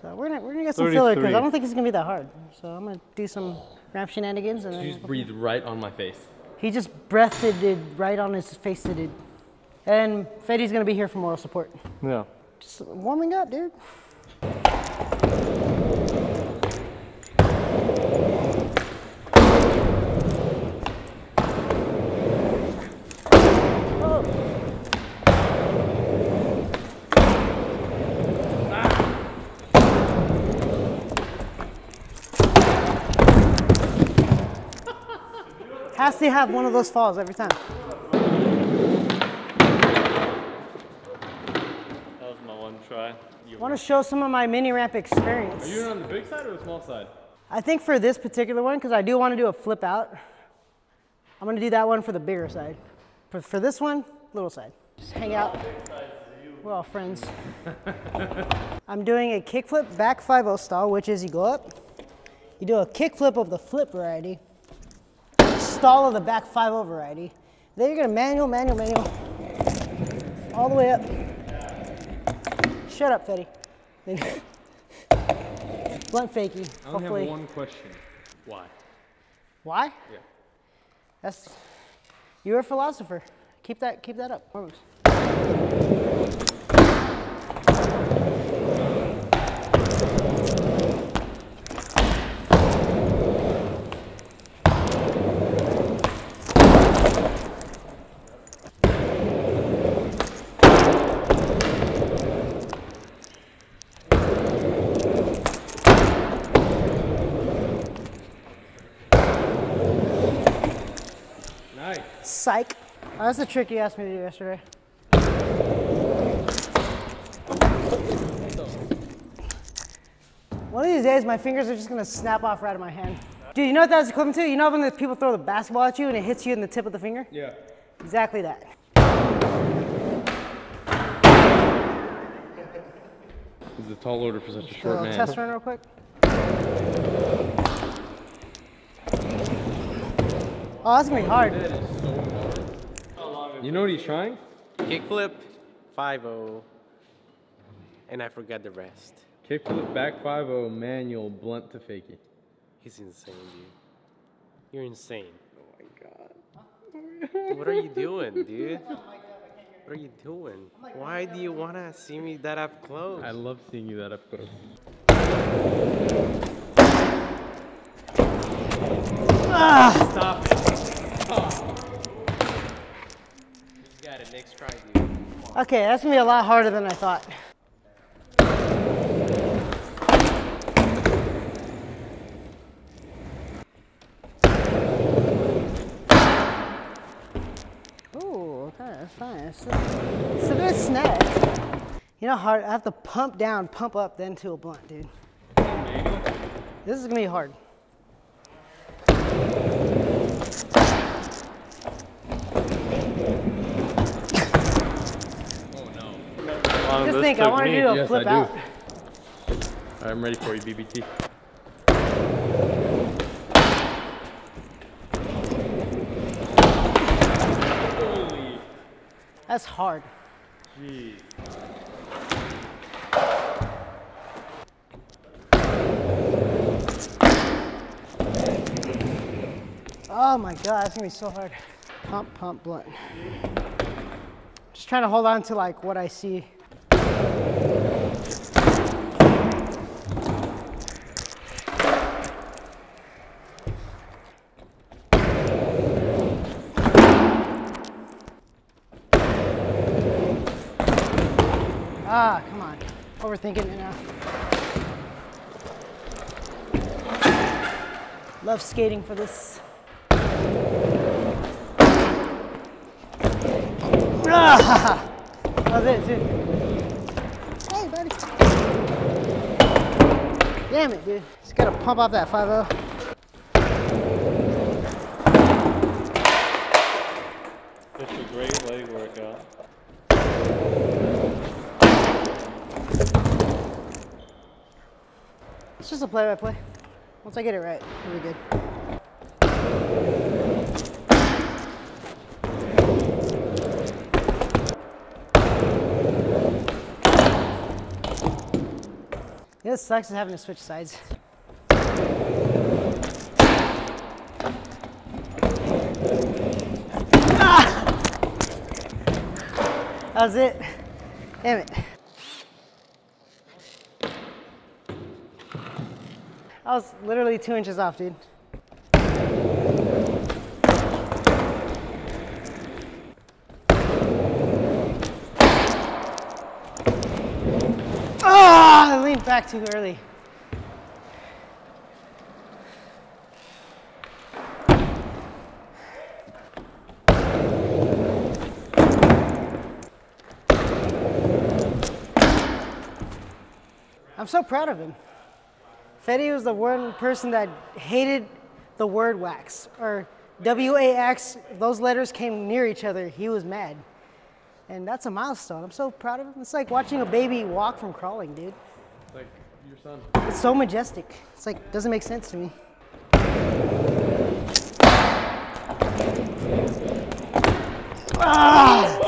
So we're gonna we're gonna get some filler because I don't think it's gonna be that hard. So I'm gonna do some ramp shenanigans and You just breathe right on my face. he just breathed it right on his face. It. And Fetty's gonna be here for moral support. Yeah. Just warming up, dude. To have one of those falls every time. That was my one try. You want to show some of my mini ramp experience. Are you on the big side or the small side? I think for this particular one, because I do want to do a flip out, I'm going to do that one for the bigger side. For, for this one, little side. Just hang out. We're all friends. I'm doing a kickflip back 5 style, which is you go up, you do a kickflip of the flip variety, stall of the back 5 variety. Then you're going to manual, manual, manual, all the way up. Shut up, Fetty. Blunt fakie. I only hopefully. have one question. Why? Why? Yeah. That's you're a philosopher. Keep that keep that up. Almost. Nice. Psych. Oh, that's the trick you asked me to do yesterday. One of these days, my fingers are just gonna snap off right out of my hand. Dude, you know what that was equivalent to? You know when the people throw the basketball at you and it hits you in the tip of the finger? Yeah. Exactly that. This is a tall order for such a a short little man. test run real quick. Oh, that's gonna be hard. You know what he's trying? Kickflip, 5-0, and I forgot the rest. Kickflip back 5 manual blunt to fakie. He's insane, dude. You're insane. Oh my god. what are you doing, dude? What are you doing? Why do you wanna see me that up close? I love seeing you that up close. Ah! Stop Okay, that's gonna be a lot harder than I thought. Ooh, okay, that's fine. It's a, bit snag. You know hard, I have to pump down, pump up, then to a blunt, dude. This is gonna be hard. Just think, I want to do a Yes, flip I do. out. I'm ready for you, BBT. Holy That's hard. jeez. Oh my god, that's gonna be so hard. Pump, pump, blunt. Just trying to hold on to like what I see. Ah, come on. Overthinking it now. Love skating for this. Ah, that it, too. Hey, buddy. Damn it, dude. Just gotta pump off that 5 Such a great leg workout. Just a play by play. Once I get it right, it'll be good. Know what sucks is having to switch sides. Ah! That was it. Damn it. I was literally two inches off, dude. Ah, I leaned back too early. I'm so proud of him. Fetty was the one person that hated the word wax or W A X. Those letters came near each other, he was mad. And that's a milestone. I'm so proud of him. It's like watching a baby walk from crawling, dude. It's like your son. It's so majestic. It's like doesn't make sense to me. Ah!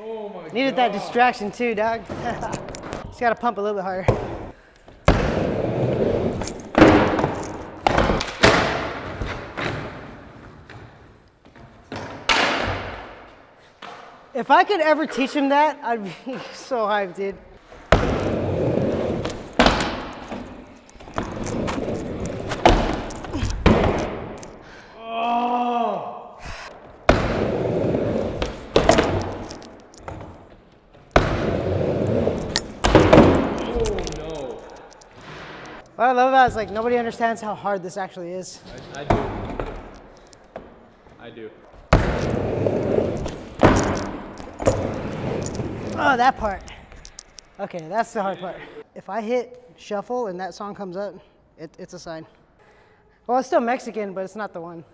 Oh my Needed that distraction too, dog. Just gotta pump a little bit harder. If I could ever teach him that, I'd be so hyped, dude. Oh no. What I love about it is like nobody understands how hard this actually is. I, I do. I do. Oh, that part. Okay, that's the hard part. If I hit shuffle and that song comes up, it, it's a sign. Well, it's still Mexican, but it's not the one.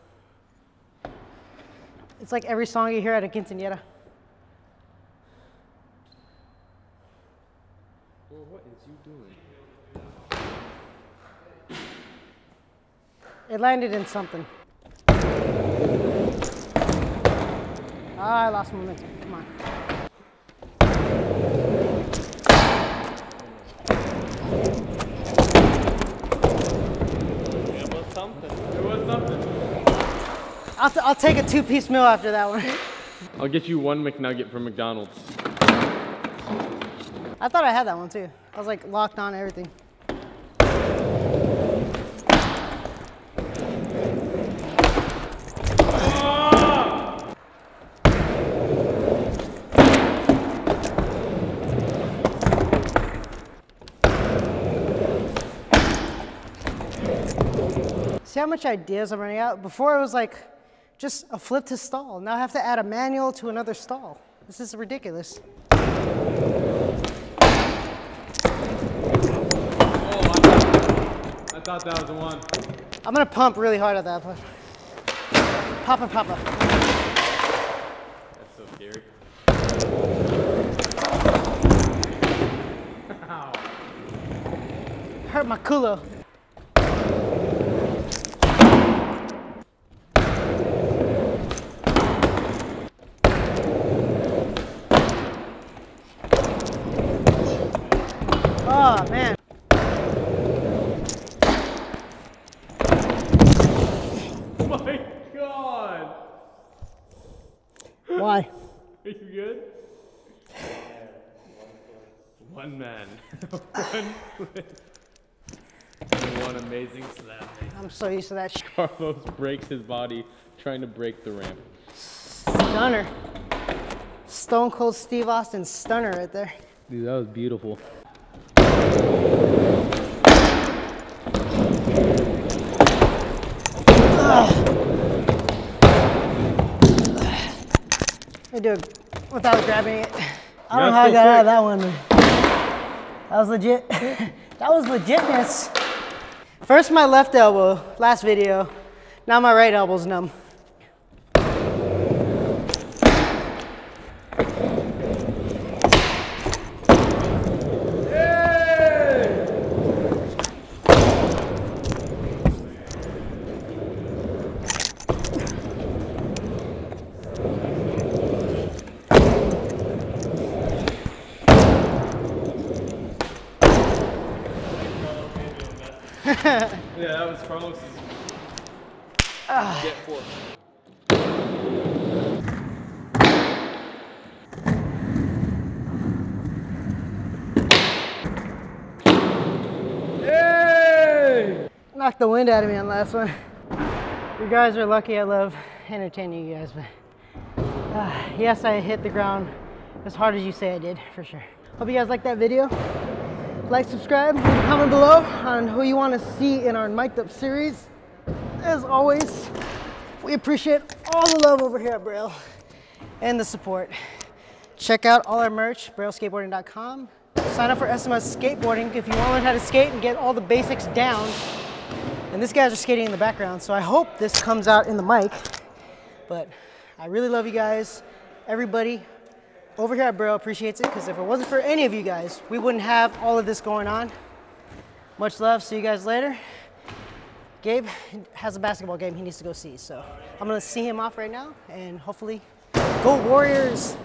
It's like every song you hear at a quinceañera. Well, what is you doing? It landed in something. Ah, I lost momentum. Come on. It was something. It was something. I'll, t- I'll take a two piece meal after that one. I'll get you one McNugget from McDonald's. I thought I had that one too. I was like locked on everything. See how much ideas I'm running out? Before it was like just a flip to stall. Now I have to add a manual to another stall. This is ridiculous. Oh, I, I thought that was the one. I'm gonna pump really hard at that point. Papa, papa. That's so scary. Hurt my culo. Oh man. my god! Why? Are you good? One man. one flip. And one amazing slam. I'm so used to that sh- Carlos breaks his body trying to break the ramp. stunner. Stone Cold Steve Austin stunner right there. Dude, that was beautiful. I do it without grabbing it. I don't know how I so got out of that one. That was legit. that was legitness. First my left elbow, last video. Now my right elbow's numb. Yeah, that was Carlos's. Get four. Hey! Knocked the wind out of me on the last one. You guys are lucky I love entertaining you guys, but uh, yes, I hit the ground as hard as you say I did, for sure. Hope you guys like that video. Like, subscribe, leave a comment below on who you want to see in our mic'd up series. As always, we appreciate all the love over here at Braille and the support. Check out all our merch, brailleskateboarding.com. Sign up for SMS Skateboarding if you want to learn how to skate and get all the basics down. And these guy's are skating in the background, so I hope this comes out in the mic. But I really love you guys. Everybody over here at Braille appreciates it because if it wasn't for any of you guys, we wouldn't have all of this going on. Much love. See you guys later. Gabe has a basketball game he needs to go see, so I'm gonna see him off right now and hopefully go Warriors!